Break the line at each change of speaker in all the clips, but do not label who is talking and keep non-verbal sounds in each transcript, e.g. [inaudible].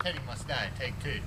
Teddy must die. Take two.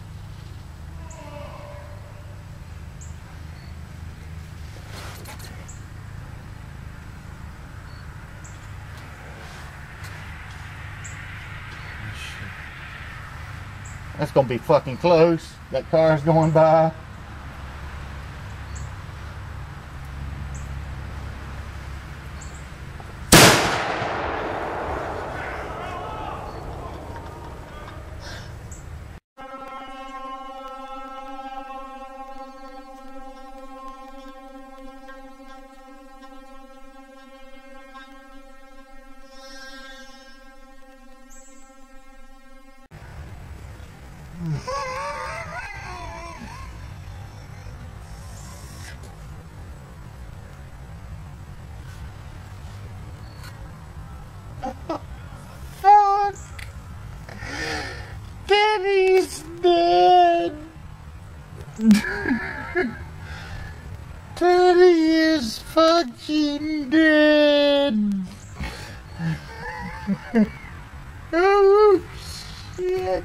[laughs] That's gonna be fucking close. That car's going by. Daddy's dead! Daddy is fucking dead! [laughs] oh shit!